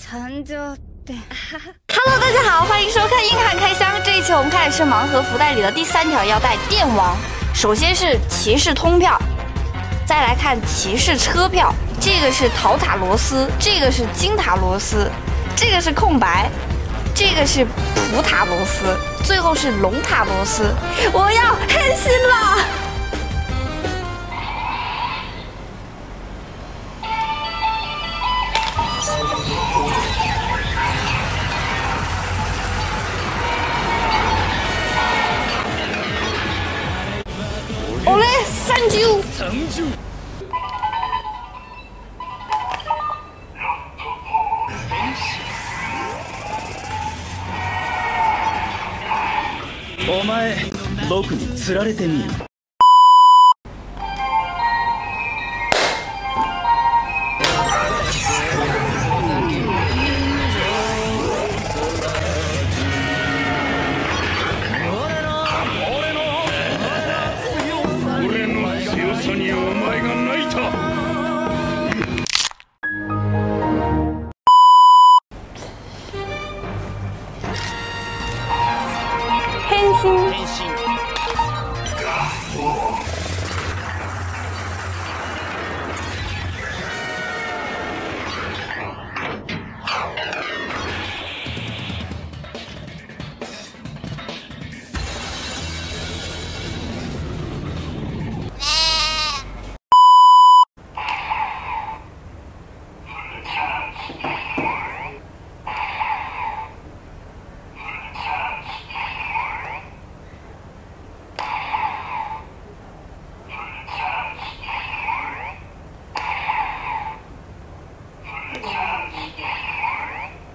残就对。Hello，大家好，欢迎收看硬汉开箱。这一期我们看的是盲盒福袋里的第三条腰带电王。首先是骑士通票，再来看骑士车票。这个是陶塔罗斯，这个是金塔罗斯，这个是空白，这个是普塔罗斯，最后是龙塔罗斯。我要黑心了！好嘞，三九。お前僕に釣られてみる心